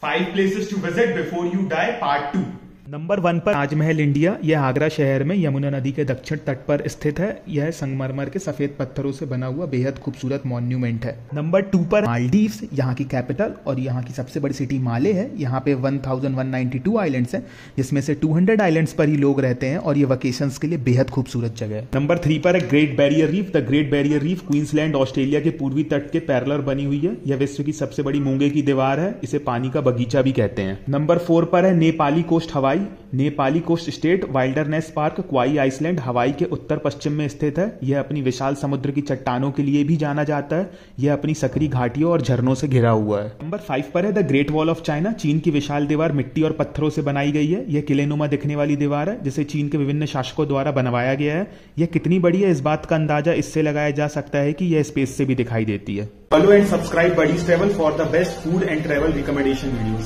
Five places to visit before you die, part 2. Number one पर Taj Mahal India, यह आगरा शहर में यमुना नदी के दक्षिण तट पर स्थित है। यह संगमरमर के सफ़ेद पत्थरों से बना हुआ बेहद खूबसूरत मॉन्यूमेंट है। नंबर टू पर मालदीव्स, यहाँ की कैपिटल और यहाँ की सबसे बड़ी सिटी माले है। यहाँ पे 1192 आइलैंड्स हैं, जिसमें से 200 आइलैंड्स पर ही लोग रहते हैं और ये वकेशन के लिए बेहद खूबसूरत जगह है। नंबर थ्री पर है Great Barrier Reef the Great Barrier Reef Queensland Australia के पूर्वी तट के पैरलर बनी हुई है। यह विश्व की सबसे बड़ी मूँगे की दीवार है। इसे पानी का बगीचा भी कहते हैं। नंबर फोर पर है Na Pali Coast Hawaii Na Pali Coast State Wilderness Park, Kauai Island, Hawaii के उत्तर पश्चिम में स्थित है। यह अपनी विशाल समुद्र की चट्टानों के लिए भी जाना जाता है। यह अपनी सकरी घाटियों और झरनों से घिरा हुआ है। नंबर फाइव पर है the Great Wall of China. चीन की विशाल दीवार मिट्टी और पत्थरों से बनाई गई है। यह किलेनुमा दिखने वाली दीवार है, जिसे चीन के विभिन्न शासकों द्वारा बनवाया गया है। यह कितनी बड़ी है, इस बात का अंदाज़ा इससे लगाया जा सकता है कि यह स्पेस से भी दिखाई देती है। Follow and subscribe Buddies Travel for the best food and travel recommendation videos.